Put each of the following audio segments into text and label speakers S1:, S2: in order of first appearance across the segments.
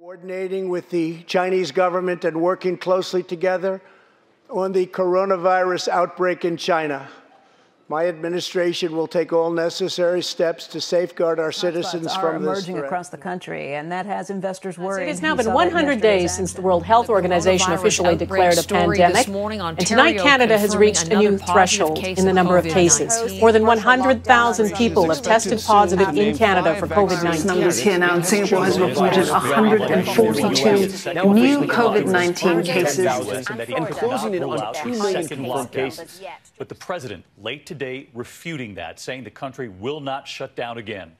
S1: Coordinating with the Chinese government and working closely together on the coronavirus outbreak in China. My administration will take all necessary steps to safeguard our citizens
S2: Hotspots are
S1: from this
S2: emerging
S1: threat.
S2: across the country, and that has investors worried.
S3: It has now been 100 days since the. World Health Organization officially declared a pandemic.
S4: morning,
S3: and tonight, Canada has reached a new threshold in the number of cases. More than 100,000 people have tested positive in Canada for COVID-19.
S5: here now in Singapore has reported 142 new COVID-19 cases.
S6: and closing in on 2 million confirmed cases. But the president late today refuting that, saying the country will not shut down again.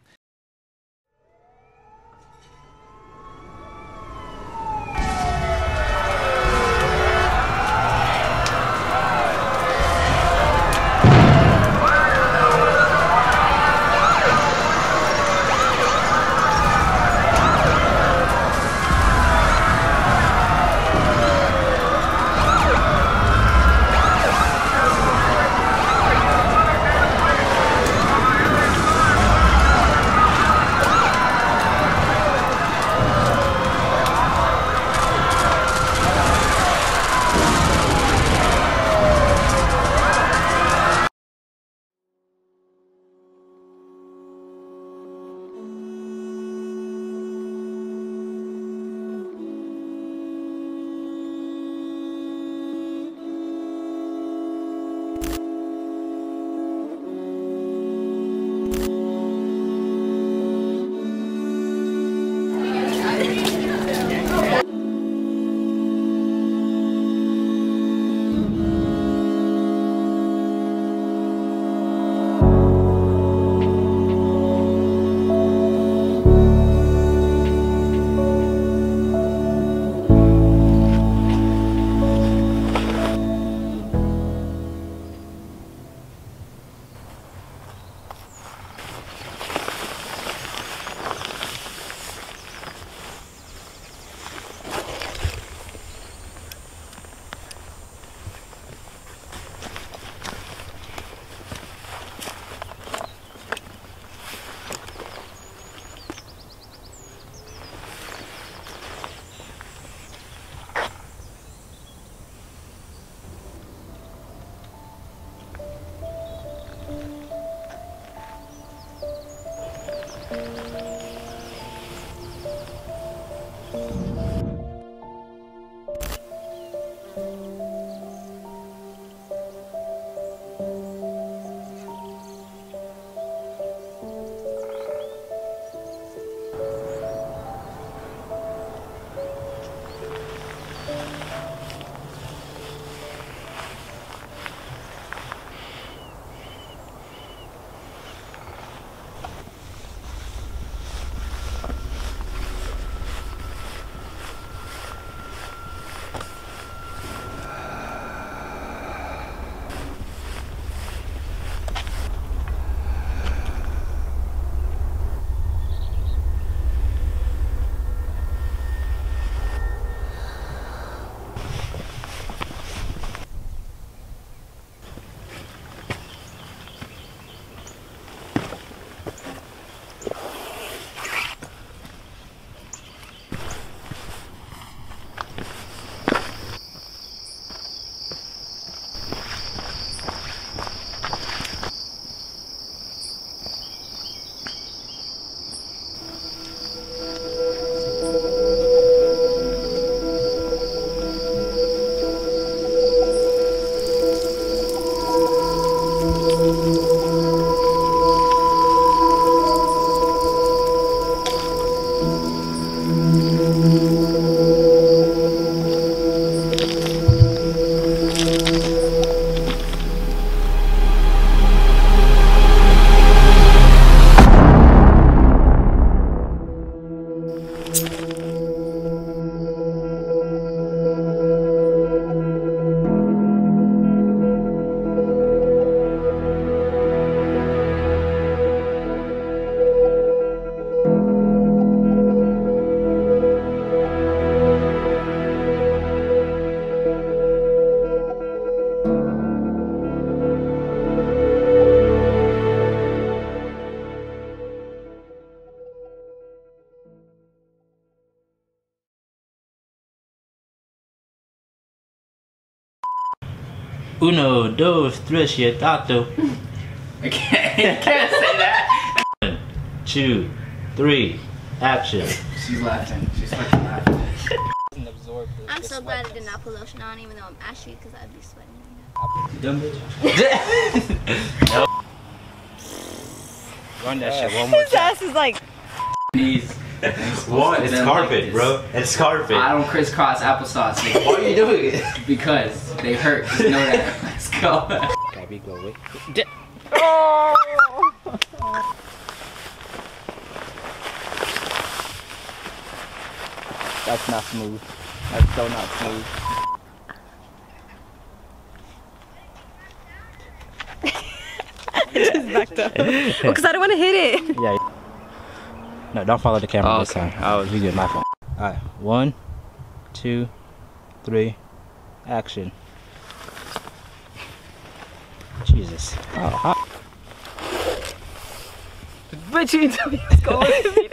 S6: 了。
S4: Uno, dos, tres, yetato.
S7: I can't, I can't say that.
S4: One, two, three, action.
S7: She's laughing. She's fucking laughing.
S8: I'm so glad I did not put lotion on, even though I'm ashy, because I'd be sweating.
S7: Dumb bitch.
S4: Run that shit one more
S2: His ass is like.
S7: Knees.
S4: What? It's carpet,
S7: like
S4: bro. It's carpet.
S7: I don't crisscross applesauce. nigga.
S4: Why are you doing it?
S7: Because they hurt. Just know that. Let's go.
S4: Gabby, go away.
S7: That's not smooth. That's so not smooth. Just backed up.
S2: Oh, because I don't want to hit it.
S4: Yeah. No, don't follow the camera
S7: Oh,
S4: this
S7: okay.
S4: time.
S7: I was-
S4: good, my phone. Alright, one, two, three, action. Jesus. Oh,
S2: But you told me to go with me.